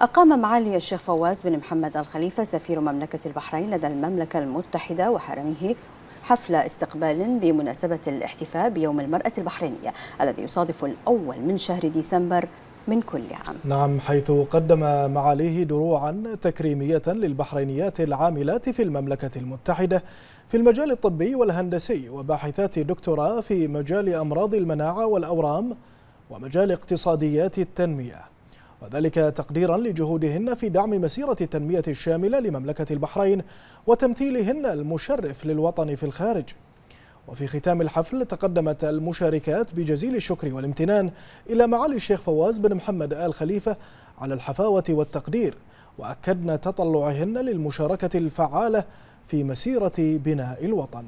أقام معالي الشيخ فواز بن محمد الخليفة سفير مملكة البحرين لدى المملكة المتحدة وحرمه حفل استقبال بمناسبة الاحتفاء بيوم المرأة البحرينية الذي يصادف الأول من شهر ديسمبر من كل عام. نعم حيث قدم معاليه دروعا تكريمية للبحرينيات العاملات في المملكة المتحدة في المجال الطبي والهندسي وباحثات دكتوراه في مجال أمراض المناعة والأورام ومجال اقتصاديات التنمية. وذلك تقديرا لجهودهن في دعم مسيرة التنمية الشاملة لمملكة البحرين وتمثيلهن المشرف للوطن في الخارج. وفي ختام الحفل تقدمت المشاركات بجزيل الشكر والامتنان إلى معالي الشيخ فواز بن محمد آل خليفة على الحفاوة والتقدير وأكدن تطلعهن للمشاركة الفعالة في مسيرة بناء الوطن.